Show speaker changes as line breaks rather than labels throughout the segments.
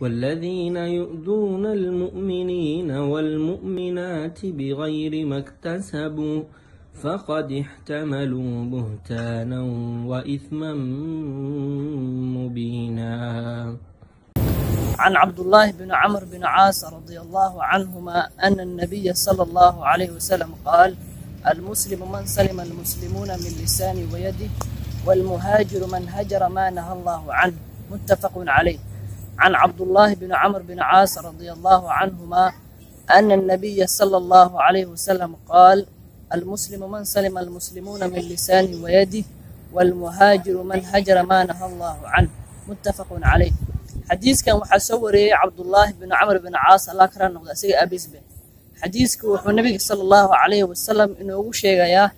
والذين يؤذون المؤمنين والمؤمنات بغير ما اكتسبوا فقد احتملوا بهتانا وإثما مبينا.
عن عبد الله بن عمرو بن عاص رضي الله عنهما أن النبي صلى الله عليه وسلم قال المسلم من سلم المسلمون من لسانه ويده والمهاجر من هجر ما نهى الله عنه. متفق عليه. عن عبد الله بن عمر بن عاص رضي الله عنهما أن النبي صلى الله عليه وسلم قال المسلم من سلم المسلمون من لسانه ويده والمهاجر من هجر ما نهى الله عنه. متفق عليه. حديث كان وحسوري عبد الله بن عمر بن عاص الله كرم نقول سي ابي أبيس حديث حديثك النبي صلى الله عليه وسلم إنه وشيء يا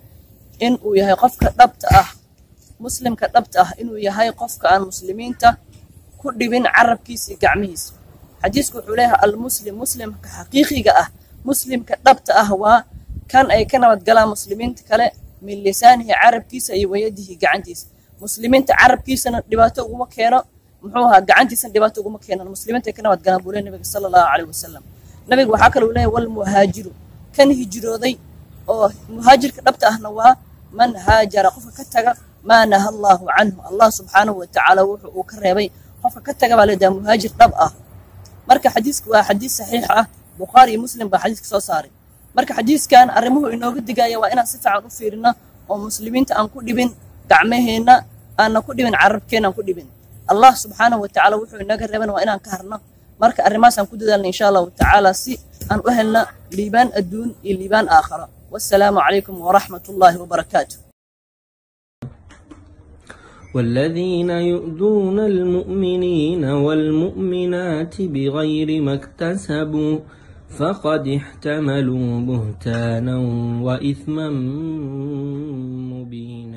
إن ويا قف كتبت أه. مسلم كتبت أه إن ويا هاي قف كأن مسلمين ku dhibin carabkiisa gacmihiisa. Xadiisku wuxuu leeyahay almuslim muslimka xaqiiqiga ah muslimka dhabta ah waa kan ay ka nabadgalaan muslimiinta kale min lisaanihi carabkiisa iyo wayadihi gacantiisa. Muslimiinta carabkiisana dhibaato uguma keeno muxuu ahaa gacantiisana dhibaato uguma keenan muslimiinta ay ka nabadgalaan buu leey nabiga sala allahu calayhi wasalam nabiga waxaa kale uu leeyahy walmuhaajiru kan hijrooday oo muhaajirka dhabta ahna waa man haajara. Qofka ka taga maa naha allahu canhu. Allah subxaanahu watacaala wuxuu uu ka reebay qofka ka taga baa leedaha muhaajir dhab ah. Marka xadiisku waa xadiis saxiix ah bukhaari iyo muslim baa xadiiska soo saaray. Marka xadiiskan arrimuhu inooga digaya waa inaan si fiican u fiirino oo muslimiinta aan ku dhibin gacmaheenna aanna ku dhibin carabkeenna aan ku dhibin. Allah subxaanahu watacaala wuxuu inaga reeban waa inaan ka harno. Marka arrimahaasaan ku dadaalna insha allahu tacaala si aan u helna liibaan adduun iyo liibaan aakhara wassalaamu calaykum waraxmat ullaahi wabarakaatu
والذين يؤذون المؤمنين والمؤمنات بغير ما اكتسبوا فقد احتملوا بهتانا وإثما مبينا.